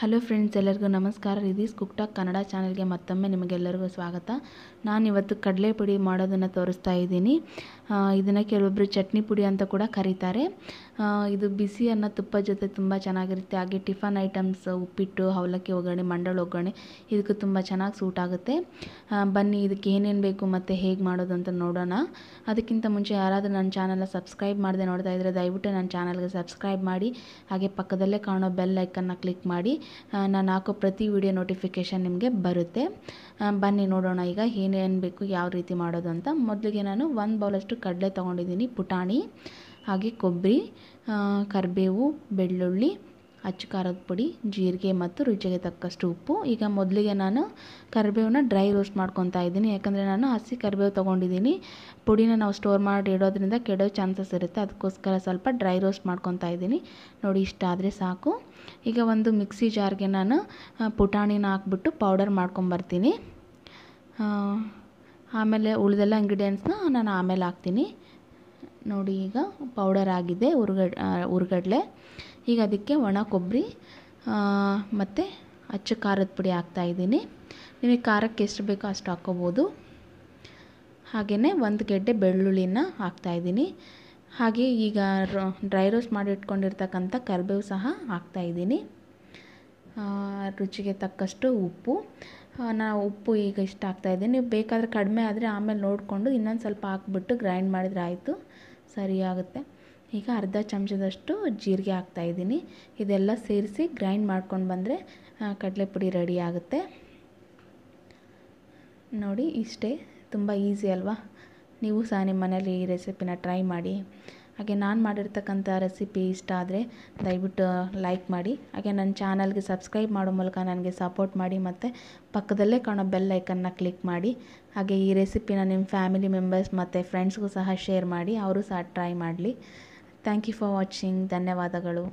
Hello friends, ಎಲ್ಲರಿಗೂ ನಮಸ್ಕಾರ. ರಿದೀಸ್ ಕುಕ್ಟಾಕ್ ಕನ್ನಡ ಚಾನಲ್ಗೆ ಮತ್ತೊಮ್ಮೆ ನಿಮಗೆಲ್ಲರಿಗೂ ಸ್ವಾಗತ. ನಾನು ಇವತ್ತು ಕಡಲೆ ಪುಡಿ ಮಾಡೋದನ್ನು ತೋರಿಸ್ತಾ ಇದ್ದೀನಿ. ಇದನ್ನು ಕೆಲವೊಬ್ಬರು ಚಟ್ನಿ ಪುಡಿ ಅಂತ ಕೂಡ ಕರೀತಾರೆ. ಇದು ಬಿಸಿ ಅನ್ನ ತುಪ್ಪ ಜೊತೆ ತುಂಬ ಚೆನ್ನಾಗಿರುತ್ತೆ. ಹಾಗೆ ಟಿಫನ್ ಐಟಮ್ಸ್, ಉಪ್ಪಿಟ್ಟು ಅವಲಕ್ಕಿ ಒಗ್ಗರಣೆ, ಮಂಡಳ ಒಗ್ಗರಣೆ, ಇದಕ್ಕೆ ತುಂಬ ಚೆನ್ನಾಗಿ ಸೂಟ್ ಆಗುತ್ತೆ. ಬನ್ನಿ ಇದಕ್ಕೆ ಏನೇನು ಬೇಕು ಮತ್ತು ಹೇಗೆ ಮಾಡೋದು ಅಂತ ನೋಡೋಣ. ಅದಕ್ಕಿಂತ ಮುಂಚೆ ಯಾರಾದರೂ ನನ್ನ ಚಾನಲ್ನ ಸಬ್ಸ್ಕ್ರೈಬ್ ಮಾಡದೆ ನೋಡ್ತಾ ಇದ್ದರೆ ದಯವಿಟ್ಟು ನನ್ನ ಚಾನಲ್ಗೆ ಸಬ್ಸ್ಕ್ರೈಬ್ ಮಾಡಿ, ಹಾಗೆ ಪಕ್ಕದಲ್ಲೇ ಕಾಣೋ ಬೆಲ್ ಐಕನ್ನ ಕ್ಲಿಕ್ ಮಾಡಿ ನಾನು ಹಾಕೋ ಪ್ರತಿ ವಿಡಿಯೋ ನೋಟಿಫಿಕೇಷನ್ ನಿಮಗೆ ಬರುತ್ತೆ. ಬನ್ನಿ ನೋಡೋಣ ಈಗ ಏನೇನು ಬೇಕು, ಯಾವ ರೀತಿ ಮಾಡೋದು ಅಂತ. ಮೊದಲಿಗೆ ನಾನು ಒಂದು ಬೌಲಷ್ಟು ಕಡಲೆ ತೊಗೊಂಡಿದ್ದೀನಿ. ಪುಟಾಣಿ, ಹಾಗೆ ಕೊಬ್ಬರಿ ಕರಿಬೇವು, ಬೆಳ್ಳುಳ್ಳಿ, ಅಚ್ಚು ಖಾರದ ಪುಡಿ, ಜೀರಿಗೆ ಮತ್ತು ರುಚಿಗೆ ತಕ್ಕಷ್ಟು ಉಪ್ಪು. ಈಗ ಮೊದಲಿಗೆ ನಾನು ಕರಿಬೇವನ್ನ ಡ್ರೈ ರೋಸ್ಟ್ ಮಾಡ್ಕೊತಾ ಇದ್ದೀನಿ. ಯಾಕಂದರೆ ನಾನು ಹಸಿ ಕರಿಬೇವು ತೊಗೊಂಡಿದ್ದೀನಿ. ಪುಡಿನ ನಾವು ಸ್ಟೋರ್ ಮಾಡಿ ಇಡೋದ್ರಿಂದ ಕೆಡೋ ಚಾನ್ಸಸ್ ಇರುತ್ತೆ. ಅದಕ್ಕೋಸ್ಕರ ಸ್ವಲ್ಪ ಡ್ರೈ ರೋಸ್ಟ್ ಮಾಡ್ಕೊತಾ ಇದ್ದೀನಿ. ನೋಡಿ, ಇಷ್ಟ ಆದರೆ ಸಾಕು. ಈಗ ಒಂದು ಮಿಕ್ಸಿ ಜಾರ್ಗೆ ನಾನು ಪುಟಾಣಿನ ಹಾಕ್ಬಿಟ್ಟು ಪೌಡರ್ ಮಾಡ್ಕೊಂಬರ್ತೀನಿ. ಆಮೇಲೆ ಉಳಿದೆಲ್ಲ ಇಂಗ್ರೀಡಿಯೆಂಟ್ಸ್ನ ನಾನು ಆಮೇಲೆ ಹಾಕ್ತೀನಿ. ನೋಡಿ ಈಗ ಪೌಡರ್ ಆಗಿದೆ ಉರ್ಗಡ್ ಹುರ್ಗಡ್ಲೆ ಈಗ ಅದಕ್ಕೆ ಒಣ ಕೊಬ್ಬರಿ ಮತ್ತು ಅಚ್ಚ ಖಾರದ ಪುಡಿ ಹಾಕ್ತಾಯಿದ್ದೀನಿ ನಿಮಗೆ ಖಾರಕ್ಕೆ ಎಷ್ಟು ಬೇಕೋ ಅಷ್ಟು ಹಾಕ್ಕೋಬೋದು ಹಾಗೆಯೇ ಒಂದು ಗೆಡ್ಡೆ ಬೆಳ್ಳುಳ್ಳಿನ ಹಾಕ್ತಾಯಿದ್ದೀನಿ ಹಾಗೆ ಈಗ ಡ್ರೈ ರೋಸ್ಟ್ ಮಾಡಿ ಇಟ್ಕೊಂಡಿರ್ತಕ್ಕಂಥ ಕರಿಬೇವು ಸಹ ಹಾಕ್ತಾಯಿದ್ದೀನಿ ರುಚಿಗೆ ತಕ್ಕಷ್ಟು ಉಪ್ಪು. ನಾವು ಉಪ್ಪು ಈಗ ಇಷ್ಟ ಹಾಕ್ತಾಯಿದ್ದೀನಿ ನೀವು ಬೇಕಾದರೆ ಕಡಿಮೆ ಆದರೆ ಆಮೇಲೆ ನೋಡಿಕೊಂಡು ಇನ್ನೊಂದು ಸ್ವಲ್ಪ ಹಾಕ್ಬಿಟ್ಟು ಗ್ರೈಂಡ್ ಮಾಡಿದರೆ ಆಯಿತು, ಸರಿ ಆಗುತ್ತೆ. ಈಗ ಅರ್ಧ ಚಮಚದಷ್ಟು ಜೀರಿಗೆ ಹಾಕ್ತಾಯಿದ್ದೀನಿ ಇದೆಲ್ಲ ಸೇರಿಸಿ ಗ್ರೈಂಡ್ ಮಾಡ್ಕೊಂಡು ಬಂದರೆ ಕಡಲೆಪುಡಿ ರೆಡಿ ಆಗುತ್ತೆ. ನೋಡಿ, ಇಷ್ಟೇ. ತುಂಬ ಈಸಿ ಅಲ್ವಾ? ನೀವು ಸಹ ನಿಮ್ಮ ಮನೇಲಿ ಈ ರೆಸಿಪಿನ ಟ್ರೈ ಮಾಡಿ. ಹಾಗೆ ನಾನು ಮಾಡಿರ್ತಕ್ಕಂಥ ರೆಸಿಪಿ ಇಷ್ಟ ಆದರೆ ದಯವಿಟ್ಟು ಲೈಕ್ ಮಾಡಿ. ಹಾಗೆ ನನ್ನ ಚಾನಲ್ಗೆ ಸಬ್ಸ್ಕ್ರೈಬ್ ಮಾಡೋ ಮೂಲಕ ನನಗೆ ಸಪೋರ್ಟ್ ಮಾಡಿ ಮತ್ತು ಪಕ್ಕದಲ್ಲೇ ಕಾಣೋ ಬೆಲ್ ಐಕನ್ನ ಕ್ಲಿಕ್ ಮಾಡಿ. ಹಾಗೆ ಈ ರೆಸಿಪಿನ ನಿಮ್ಮ ಫ್ಯಾಮಿಲಿ ಮೆಂಬರ್ಸ್ ಮತ್ತು ಫ್ರೆಂಡ್ಸ್ಗೂ ಸಹ ಶೇರ್ ಮಾಡಿ. ಅವರು ಸಹ ಟ್ರೈ ಮಾಡಲಿ. ಥ್ಯಾಂಕ್ ಯು ಫಾರ್ ವಾಚಿಂಗ್ ಧನ್ಯವಾದಗಳು.